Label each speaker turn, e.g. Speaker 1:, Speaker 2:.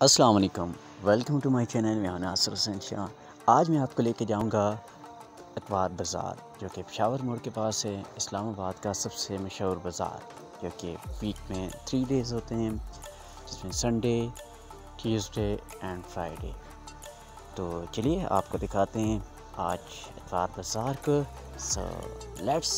Speaker 1: अस्सलाम वालेकुम welcome to my channel, मैं नासर हुसैन शाह। आज मैं आपको लेके जाऊँगा अखबार बाज़ार, जो कि पेशावर मोड़ के पास है, इस्लामाबाद का सबसे मशहूर बाज़ार, जो कि वीक में थ्री डेज़ होते हैं, जिसमें संडे ट्यूसडे एंड फ्राइडे तो चलिए, आपको दिखाते हैं आज अखबार बाज़ार को। So let's